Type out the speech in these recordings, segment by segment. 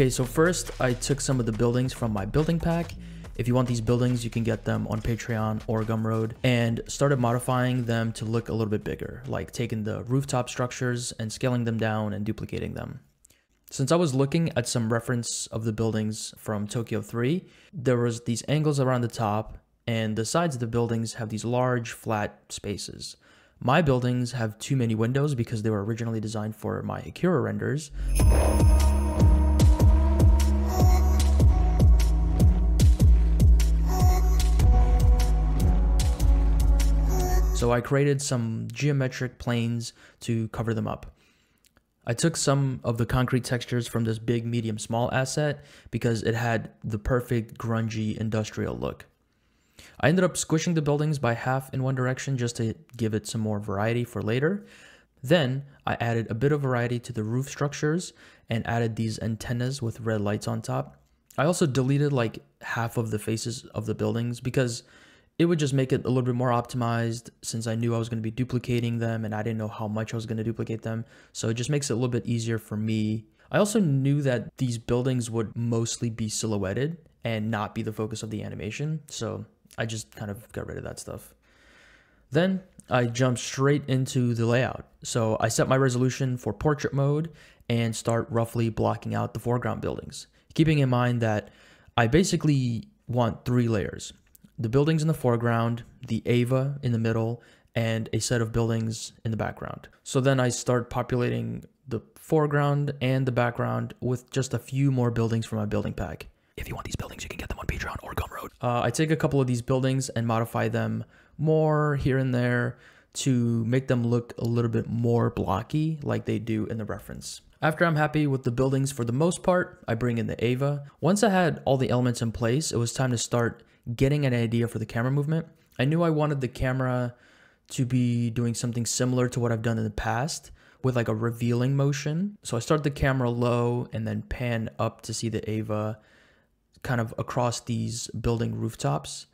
Okay, so first I took some of the buildings from my building pack. If you want these buildings, you can get them on Patreon or Gumroad and started modifying them to look a little bit bigger, like taking the rooftop structures and scaling them down and duplicating them. Since I was looking at some reference of the buildings from Tokyo 3, there was these angles around the top and the sides of the buildings have these large flat spaces. My buildings have too many windows because they were originally designed for my Akira renders. So I created some geometric planes to cover them up. I took some of the concrete textures from this big medium small asset because it had the perfect grungy industrial look. I ended up squishing the buildings by half in one direction just to give it some more variety for later. Then I added a bit of variety to the roof structures and added these antennas with red lights on top. I also deleted like half of the faces of the buildings because it would just make it a little bit more optimized since I knew I was going to be duplicating them and I didn't know how much I was going to duplicate them. So it just makes it a little bit easier for me. I also knew that these buildings would mostly be silhouetted and not be the focus of the animation. So I just kind of got rid of that stuff. Then I jumped straight into the layout. So I set my resolution for portrait mode and start roughly blocking out the foreground buildings, keeping in mind that I basically want three layers the buildings in the foreground, the Ava in the middle, and a set of buildings in the background. So then I start populating the foreground and the background with just a few more buildings from my building pack. If you want these buildings, you can get them on Patreon or Gumroad. Uh, I take a couple of these buildings and modify them more here and there to make them look a little bit more blocky like they do in the reference. After I'm happy with the buildings for the most part, I bring in the Ava. Once I had all the elements in place, it was time to start getting an idea for the camera movement. I knew I wanted the camera to be doing something similar to what I've done in the past with like a revealing motion. So I start the camera low and then pan up to see the Ava kind of across these building rooftops.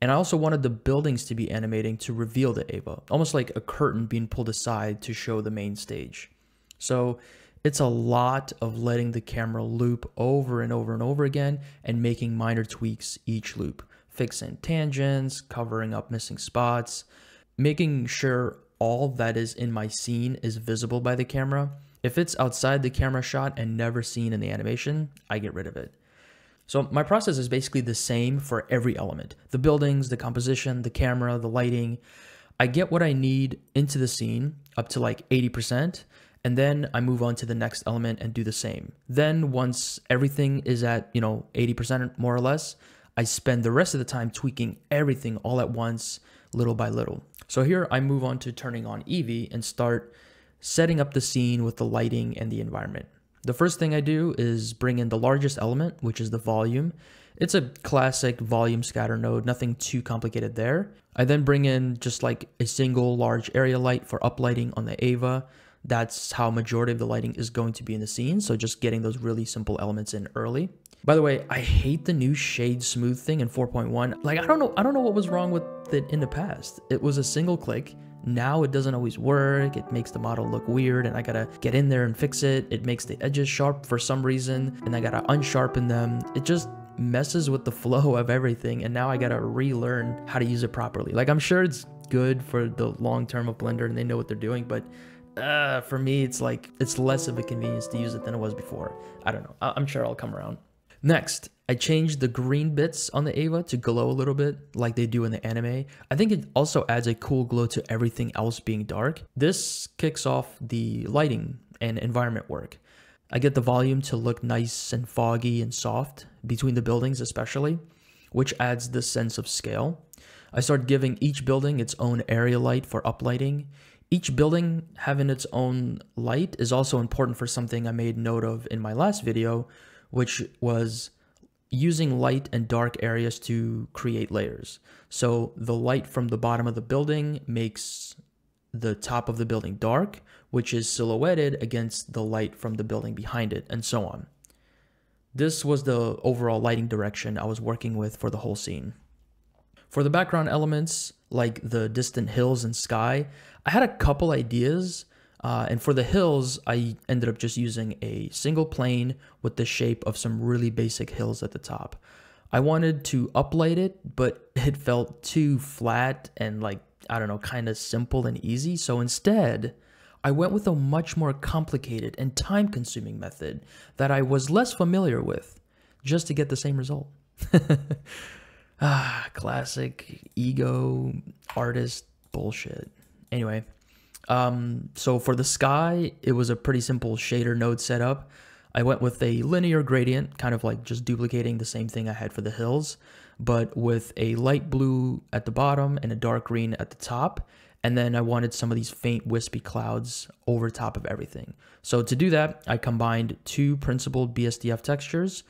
And I also wanted the buildings to be animating to reveal the Ava, almost like a curtain being pulled aside to show the main stage. So it's a lot of letting the camera loop over and over and over again and making minor tweaks each loop fixing tangents, covering up missing spots, making sure all that is in my scene is visible by the camera. If it's outside the camera shot and never seen in the animation, I get rid of it. So my process is basically the same for every element. The buildings, the composition, the camera, the lighting. I get what I need into the scene up to like 80%, and then I move on to the next element and do the same. Then once everything is at, you know, 80% more or less, I spend the rest of the time tweaking everything all at once, little by little. So here I move on to turning on Eevee and start setting up the scene with the lighting and the environment. The first thing I do is bring in the largest element, which is the volume. It's a classic volume scatter node, nothing too complicated there. I then bring in just like a single large area light for uplighting on the Ava. That's how majority of the lighting is going to be in the scene. So just getting those really simple elements in early. By the way, I hate the new shade smooth thing in 4.1. Like, I don't know, I don't know what was wrong with it in the past. It was a single click. Now it doesn't always work. It makes the model look weird and I gotta get in there and fix it. It makes the edges sharp for some reason and I gotta unsharpen them. It just messes with the flow of everything and now I gotta relearn how to use it properly. Like I'm sure it's good for the long term of Blender and they know what they're doing, but uh, for me, it's like, it's less of a convenience to use it than it was before. I don't know. I I'm sure I'll come around. Next, I changed the green bits on the Ava to glow a little bit like they do in the anime. I think it also adds a cool glow to everything else being dark. This kicks off the lighting and environment work. I get the volume to look nice and foggy and soft between the buildings especially, which adds this sense of scale. I start giving each building its own area light for uplighting. Each building having its own light is also important for something I made note of in my last video, which was using light and dark areas to create layers. So the light from the bottom of the building makes the top of the building dark, which is silhouetted against the light from the building behind it, and so on. This was the overall lighting direction I was working with for the whole scene. For the background elements, like the distant hills and sky, I had a couple ideas Uh, and for the hills, I ended up just using a single plane with the shape of some really basic hills at the top. I wanted to uplight it, but it felt too flat and like, I don't know, kind of simple and easy. So instead, I went with a much more complicated and time consuming method that I was less familiar with just to get the same result. ah, classic ego artist bullshit. Anyway, um, so for the sky, it was a pretty simple shader node setup. I went with a linear gradient, kind of like just duplicating the same thing I had for the hills, but with a light blue at the bottom and a dark green at the top. And then I wanted some of these faint wispy clouds over top of everything. So to do that, I combined two principled BSDF textures.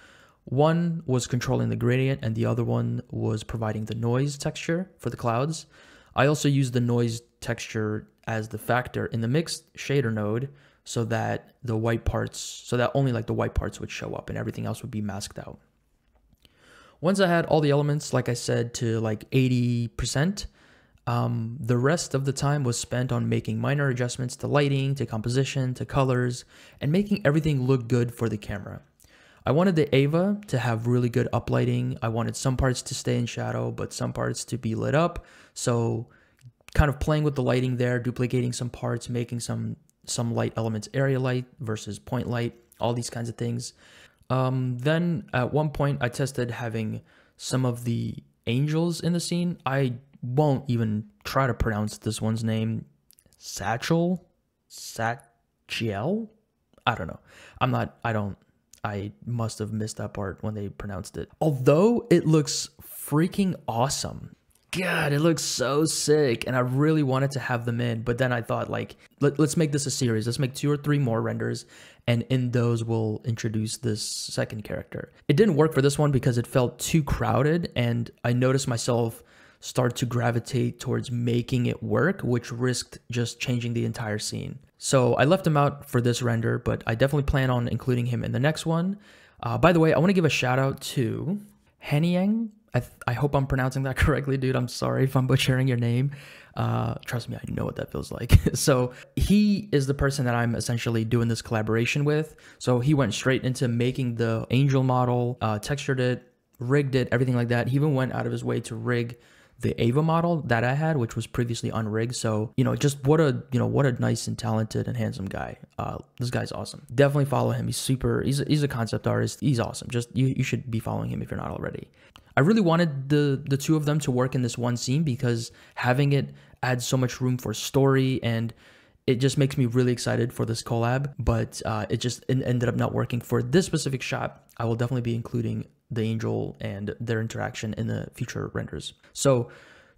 One was controlling the gradient and the other one was providing the noise texture for the clouds. I also used the noise texture as the factor in the mixed shader node so that the white parts, so that only like the white parts would show up and everything else would be masked out. Once I had all the elements, like I said, to like 80%, um, the rest of the time was spent on making minor adjustments to lighting, to composition, to colors, and making everything look good for the camera. I wanted the Ava to have really good uplighting. I wanted some parts to stay in shadow, but some parts to be lit up. So kind of playing with the lighting there, duplicating some parts, making some some light elements area light versus point light, all these kinds of things. Um, then at one point I tested having some of the angels in the scene. I won't even try to pronounce this one's name. Satchel? Satchel? I don't know. I'm not, I don't, I must have missed that part when they pronounced it. Although it looks freaking awesome. God, it looks so sick. And I really wanted to have them in. But then I thought, like, let, us make this a series. Let's make two or three more renders. And in those, we'll introduce this second character. It didn't work for this one because it felt too crowded. And I noticed myself start to gravitate towards making it work, which risked just changing the entire scene. So I left him out for this render, but I definitely plan on including him in the next one. Uh, by the way, I want to give a shout out to Heniang I, I hope I'm pronouncing that correctly, dude. I'm sorry if I'm butchering your name. Uh, trust me, I know what that feels like. so he is the person that I'm essentially doing this collaboration with. So he went straight into making the angel model, uh, textured it, rigged it, everything like that. He even went out of his way to rig the Ava model that I had, which was previously unrigged. So, you know, just what a, you know, what a nice and talented and handsome guy. Uh, this guy's awesome. Definitely follow him. He's super, he's a, he's a concept artist. He's awesome. Just, you, you should be following him if you're not already. I really wanted the the two of them to work in this one scene because having it adds so much room for story and it just makes me really excited for this collab but uh, it just ended up not working for this specific shot i will definitely be including the angel and their interaction in the future renders so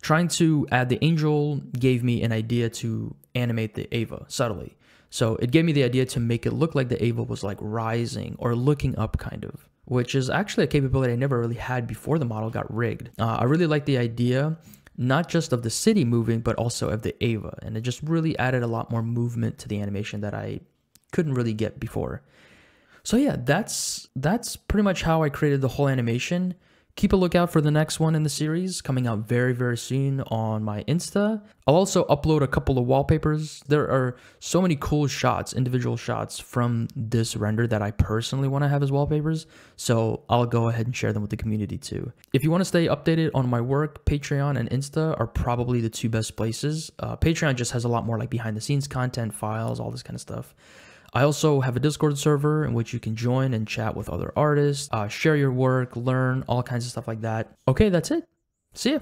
trying to add the angel gave me an idea to animate the ava subtly so it gave me the idea to make it look like the ava was like rising or looking up kind of which is actually a capability I never really had before the model got rigged. Uh, I really like the idea, not just of the city moving, but also of the Ava, and it just really added a lot more movement to the animation that I couldn't really get before. So yeah, that's that's pretty much how I created the whole animation keep a lookout for the next one in the series coming out very, very soon on my Insta. I'll also upload a couple of wallpapers. There are so many cool shots, individual shots from this render that I personally want to have as wallpapers. So I'll go ahead and share them with the community too. If you want to stay updated on my work, Patreon and Insta are probably the two best places. Uh, Patreon just has a lot more like behind the scenes content, files, all this kind of stuff. I also have a Discord server in which you can join and chat with other artists, uh, share your work, learn, all kinds of stuff like that. Okay, that's it. See ya.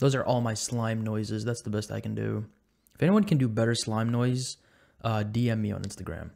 Those are all my slime noises. That's the best I can do. If anyone can do better slime noise, uh, DM me on Instagram.